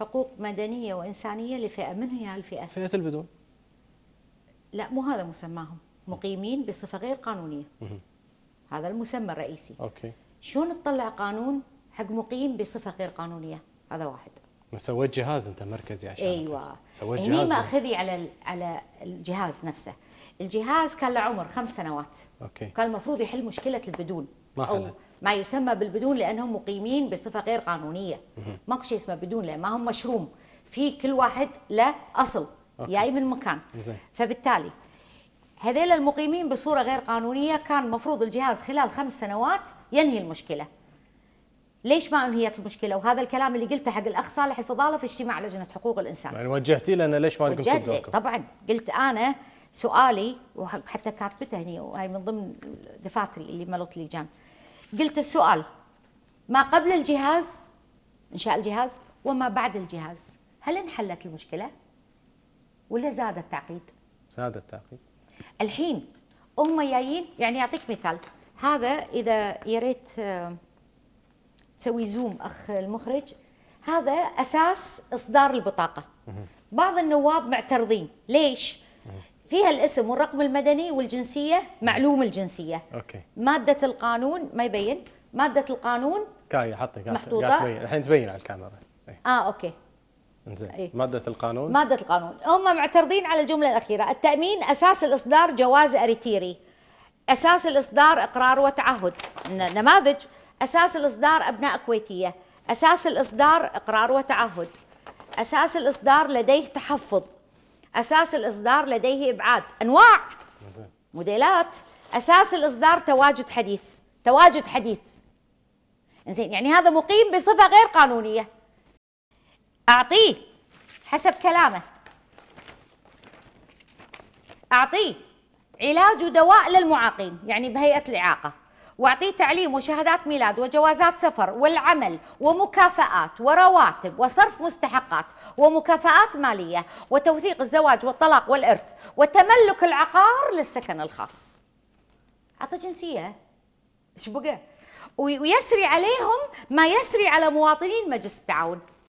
حقوق مدنية وإنسانية لفئة من هي هالفئه؟ فئة البدون. لا مو هذا مسماهم. مقيمين بصفة غير قانونية. هذا المسمى الرئيسي. okay. شلون تطلع قانون حق مقيم بصفة غير قانونية؟ هذا واحد. ما سويت جهاز أنت مركزي عشان أيوه. سويت هني جهاز. مأخذي على على الجهاز نفسه. الجهاز كان له عمر خمس سنوات. okay. كان المفروض يحل مشكلة البدون. ما حلها. ما يسمى بالبدون لأنهم مقيمين بصفة غير قانونية. ماكو شيء اسمه بدون لأن ما هم مشروم. في كل واحد له أصل. أوكي. جاي من مكان. زين. فبالتالي هذيل المقيمين بصورة غير قانونية كان المفروض الجهاز خلال خمس سنوات ينهي المشكلة. ليش ما أنهيت المشكلة؟ وهذا الكلام اللي قلته حق الأخ صالح الفضالة في اجتماع لجنة حقوق الإنسان. يعني وجهتي لنا ليش ما قلت طبعا. قلت أنا سؤالي وحتى كاتبته هني وهي من ضمن دفاتري اللي ملوت لجان. قلت السؤال ما قبل الجهاز؟ انشاء الجهاز وما بعد الجهاز. هل انحلت المشكلة؟ ولا زاد التعقيد؟ زاد التعقيد. الحين هم جايين يعني أعطيك مثال. هذا إذا يا ريت آه، تسوي زوم أخ المخرج هذا أساس إصدار البطاقة. بعض النواب معترضين. ليش؟ فيها الاسم والرقم المدني والجنسية معلوم الجنسية. okay. مادة القانون ما يبين. مادة القانون كاهي حطي تبين. الحين تبين على الكاميرا. إيه. آه okay. إنزين. إيه. مادة القانون؟ مادة القانون. هم معترضين على الجملة الأخيرة. التأمين أساس الإصدار جواز إريتيري. أساس الإصدار إقرار وتعهد. نماذج. أساس الإصدار أبناء كويتية. أساس الإصدار إقرار وتعهد. أساس الإصدار لديه تحفظ. أساس الإصدار لديه إبعاد. أنواع. موديلات. أساس الإصدار تواجد حديث. تواجد حديث. زين يعني هذا مقيم بصفة غير قانونية. أعطيه حسب كلامه. أعطيه علاج ودواء للمعاقين يعني بهيئة الإعاقة. وأعطيه تعليم وشهادات ميلاد وجوازات سفر والعمل ومكافآت ورواتب وصرف مستحقات ومكافآت مالية وتوثيق الزواج والطلاق والإرث وتملك العقار للسكن الخاص. أعطى جنسية. إيش بقى؟ وي- ويسري عليهم ما يسري على مواطنين مجلس التعاون.